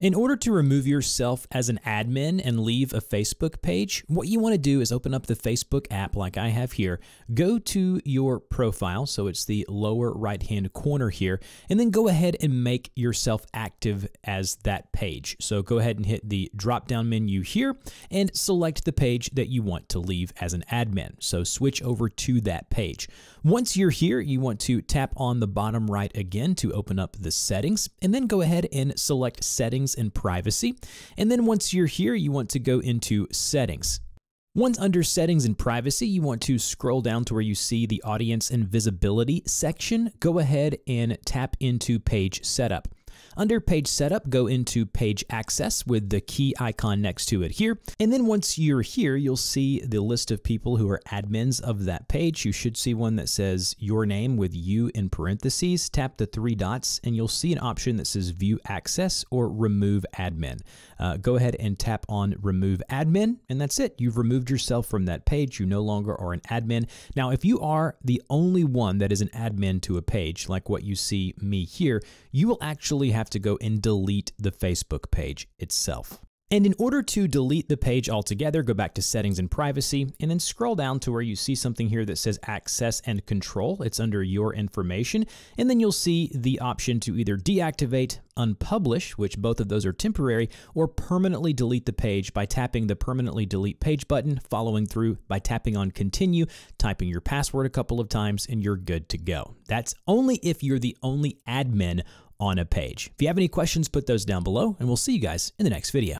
In order to remove yourself as an admin and leave a Facebook page, what you want to do is open up the Facebook app like I have here, go to your profile, so it's the lower right hand corner here, and then go ahead and make yourself active as that page. So go ahead and hit the drop down menu here and select the page that you want to leave as an admin. So switch over to that page. Once you're here, you want to tap on the bottom right again to open up the settings, and then go ahead and select settings and privacy. And then once you're here, you want to go into settings. Once under settings and privacy, you want to scroll down to where you see the audience and visibility section. Go ahead and tap into page setup. Under page setup, go into page access with the key icon next to it here. And then once you're here, you'll see the list of people who are admins of that page. You should see one that says your name with you in parentheses. Tap the three dots and you'll see an option that says view access or remove admin. Uh, go ahead and tap on remove admin and that's it. You've removed yourself from that page. You no longer are an admin. Now, if you are the only one that is an admin to a page, like what you see me here, you will actually have to go and delete the Facebook page itself. And in order to delete the page altogether, go back to settings and privacy, and then scroll down to where you see something here that says access and control. It's under your information. And then you'll see the option to either deactivate, unpublish, which both of those are temporary, or permanently delete the page by tapping the permanently delete page button, following through by tapping on continue, typing your password a couple of times, and you're good to go. That's only if you're the only admin on a page. If you have any questions, put those down below, and we'll see you guys in the next video.